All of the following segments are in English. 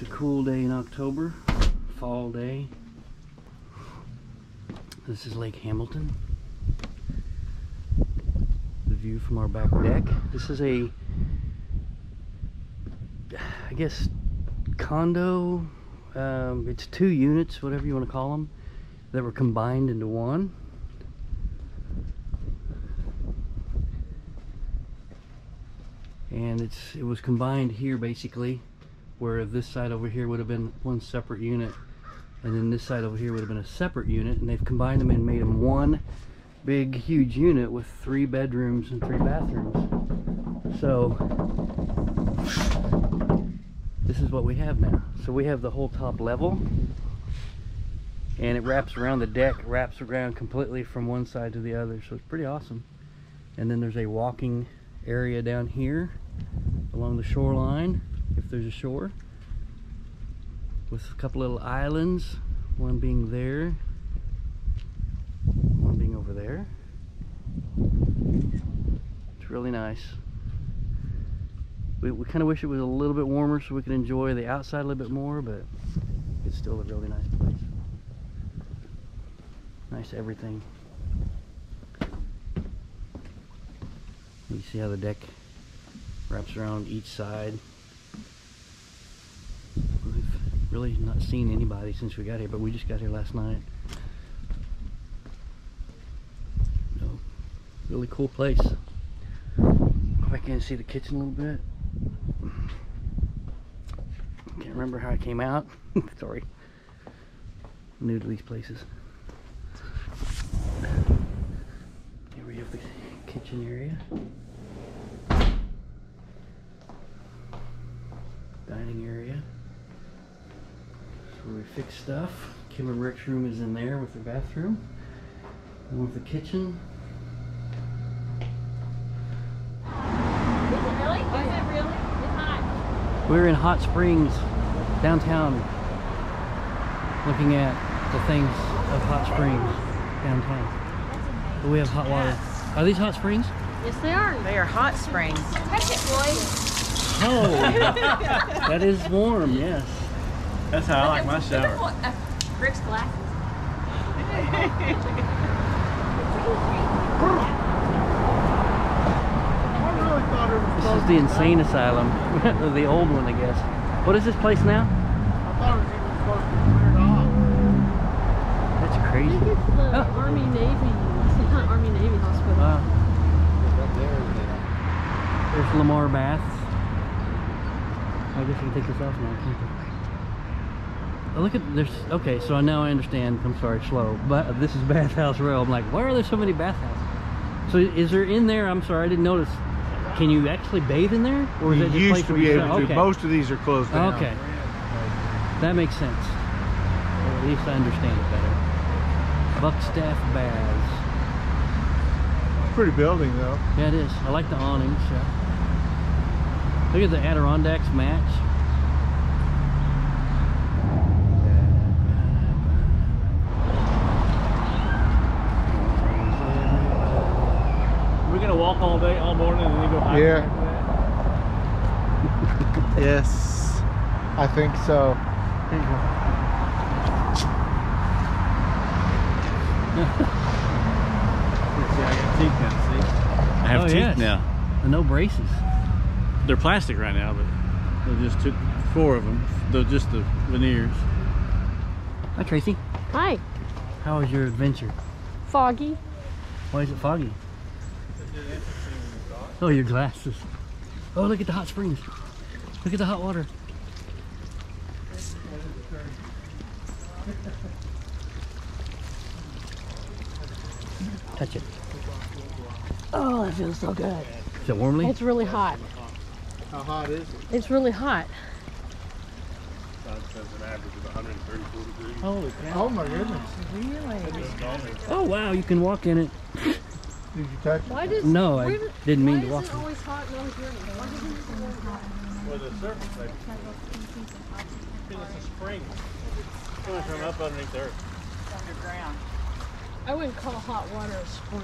It's a cool day in October, fall day. This is Lake Hamilton. The view from our back deck. This is a, I guess, condo. Um, it's two units, whatever you want to call them, that were combined into one. And it's it was combined here basically where this side over here would have been one separate unit and then this side over here would have been a separate unit and they've combined them and made them one big huge unit with three bedrooms and three bathrooms. So this is what we have now. So we have the whole top level and it wraps around the deck wraps around completely from one side to the other so it's pretty awesome. And then there's a walking area down here along the shoreline if there's a shore with a couple little islands one being there one being over there. It's really nice. We, we kind of wish it was a little bit warmer so we could enjoy the outside a little bit more but it's still a really nice place. Nice everything. You see how the deck wraps around each side really not seen anybody since we got here, but we just got here last night. No, really cool place. Back in and see the kitchen a little bit. Can't remember how I came out. Sorry. New to these places. Here we have the kitchen area. Dining area where we fix stuff. Kim and Rick's room is in there with the bathroom. And with the kitchen. Is it really? Oh, is it really? It's hot. We're in Hot Springs, downtown, looking at the things of Hot Springs downtown. But we have hot water. Are these hot springs? Yes, they are. They are hot springs. Touch it, boy. Oh, that is warm, yes. That's how I like my shower. Uh, Rick's glasses. I really thought it was This is the insane asylum, the old one, I guess. What is this place now? I thought it was even supposed to be cleared off. That's I crazy. think it's the Oh. Army Navy, it's not Army Navy hospital. Wow. There is Lamar Baths. I guess we can take this off now, can't we? Oh, look at there's okay. So now I understand. I'm sorry, slow. But this is Bathhouse Row. I'm like, why are there so many bathhouses? So is there in there? I'm sorry, I didn't notice. Can you actually bathe in there, or is You that just a used to be able to. Okay. Most of these are closed down. Okay. That makes sense. Or at least I understand it better. Buckstaff Baths. Pretty building though. Yeah, it is. I like the awnings. Yeah. Look at the Adirondacks match. We're walk all day, all morning, and then you go hiking Yeah. Yes, I think so. I got teeth now. I have Oh, teeth yes. now. And no braces. They're plastic right now, but they just took four of them. They're just the veneers. Hi, Tracy. Hi, How was your adventure? Foggy. Why is it foggy? Oh, your glasses. Oh, look at the hot springs. Look at the hot water. Touch it. Oh, that feels so good. Is it warmly? It's really hot. How hot is it? It's really hot. Holy Oh my goodness. Really? Oh, wow, you can walk in it. Did you touch it? Why does No, I why didn't mean to walk it in it. always hot and always raining? Why does it always hot? Well, the surface, like, it's a spring. It's going from up underneath the earth. I wouldn't call hot water a spring.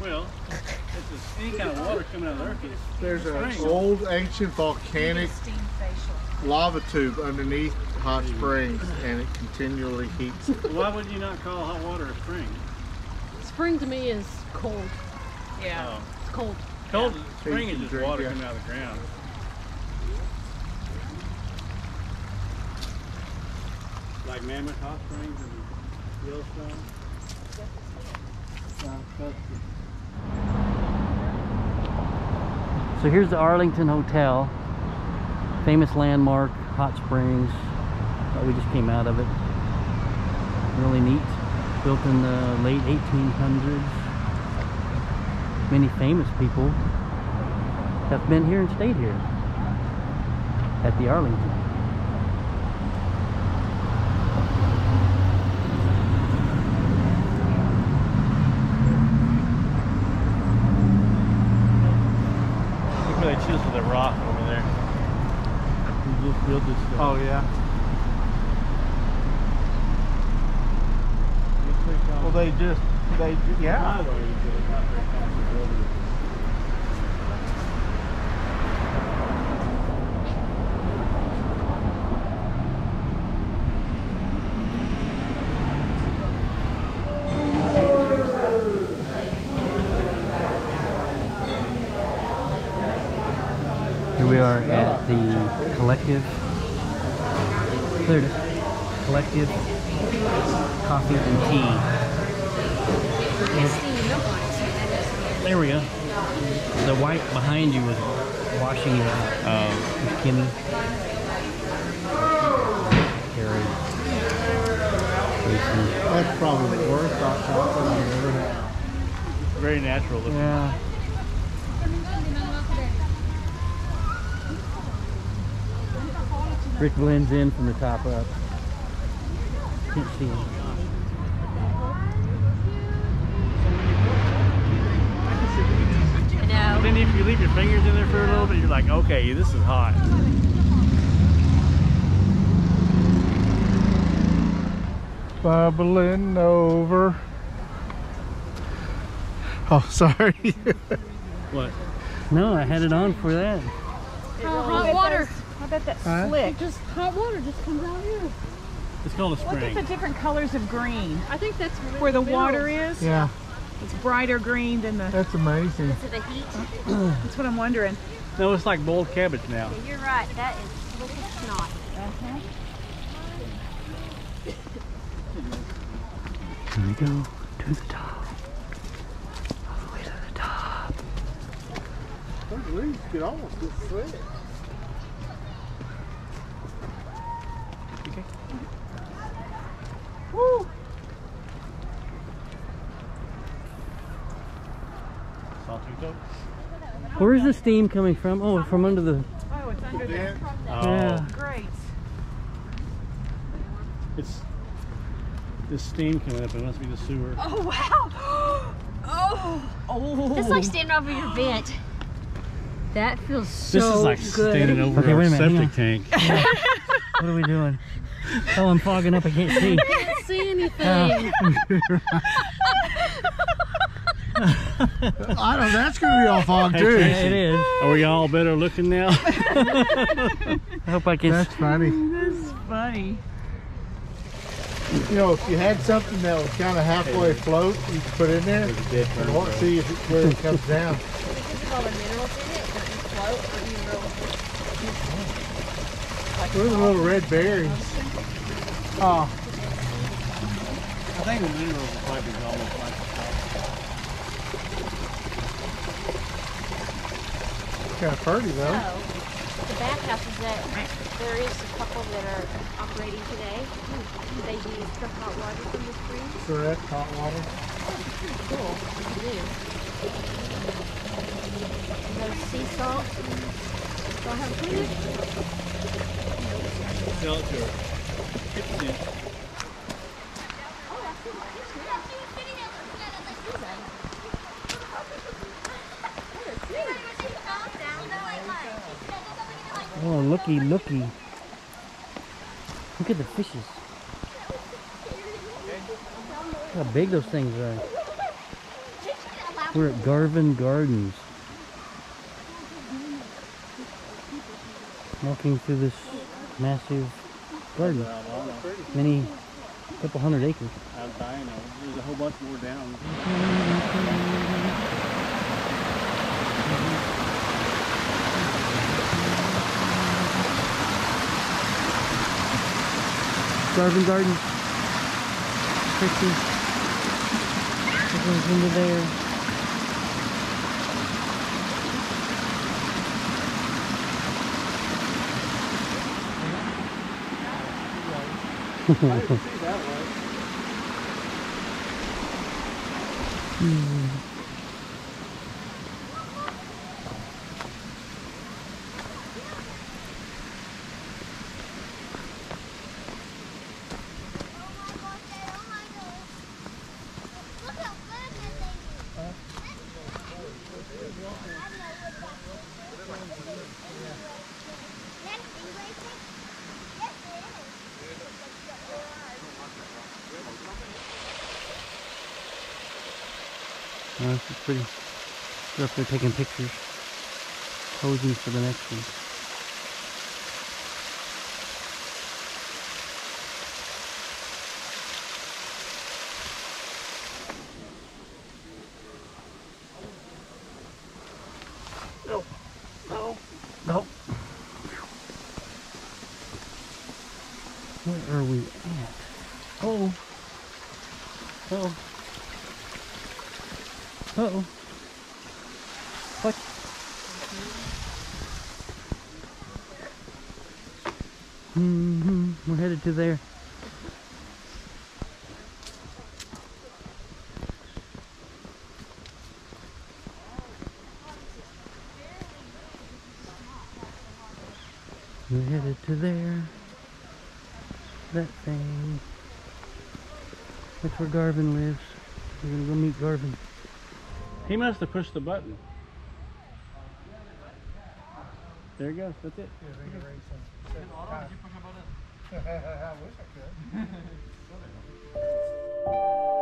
Well, it's a, any kind of water coming out of the earth There's an old ancient volcanic lava tube underneath hot springs and it continually heats. it. Why would you not call hot water a spring? Spring to me is cold. Yeah, Oh. it's cold. Cold spring is just water coming out of the ground. Like Mammoth Hot Springs and Yellowstone. So here's the Arlington Hotel. Famous landmark, hot springs. Oh, we just came out of it. Really neat. Built in the late 1800s. Many famous people have been here and stayed here at the Arlington. Look where they chiseled the rock over there. You just built this stuff. Oh yeah. Well, they just they yeah. Highway, but it's not very common to build it. Here we are at the collective. There it is. Collective coffee and tea. There we go. The white behind you was washing it out. Um, There's Kimmy. Carrie. Jason. That's probably the worst hot chocolate I've ever had. very natural looking. Yeah. Rick blends in from the top up. Can't see him. I. Then if you leave your fingers in there for a little bit, you're like, okay, this is hot. Bubbling over. Oh, sorry. What? No, I had it on for that. hot water. I bet that's Huh? slick. Just hot water just comes out here. It's called a spring. Look at spring. the different colors of green. I think that's Where the water is, yeah, it's brighter green than the. that's amazing. To the heat. That's what I'm wondering. No, it's like boiled cabbage now. You're right. That is slick as snot. Here we go to the top. All the way to the top. Those leaves could almost get slick. Where's the steam coming from? Oh, from under the. Oh, it's under there. Oh, Yeah. Great. it's this steam coming up. It must be the sewer. Oh wow. Oh. Oh. It's like standing over your vent. That feels so good. this is like good. standing over Okay, a wait a minute, septic hang tank. What are we doing? Oh, I'm fogging up. I can't see. I can't see anything. Oh. I don't. Know that's gonna be all fog too. Yeah, it is. Are we all better looking now? I hope I can. That's funny. That's funny. You know, if you had something that was kind of halfway float, you could put in there and watch, see if it, where it comes down. Because of all the minerals in it, don't you float? Or do you roll? Where are the little red berries? Oh, I think the minerals are probably almost like kind of pretty though. No. The bathhouses that there is a couple that are operating today. They use the hot water from the spring. Correct, hot water. Cool. You do. No sea salt. Don't have food. Sell it to Oh, looky, looky. Look at the fishes. Look how big those things are. We're at Garvan Gardens. Walking through this massive garden. Many, couple hundred acres. albino. There's a whole bunch more down. Garden garden. Pictures. It goes into there. Hmm. Oh, this is pretty. They're up there taking pictures. Posing for the next one. No. No. No. Where are we at? Oh. Oh. Uh oh. What? hmm We're headed to there. We're headed to there. That thing. That's where Garvan lives. We're gonna go meet Garvan. He must have pushed the button. There he goes. That's it. I wish I could.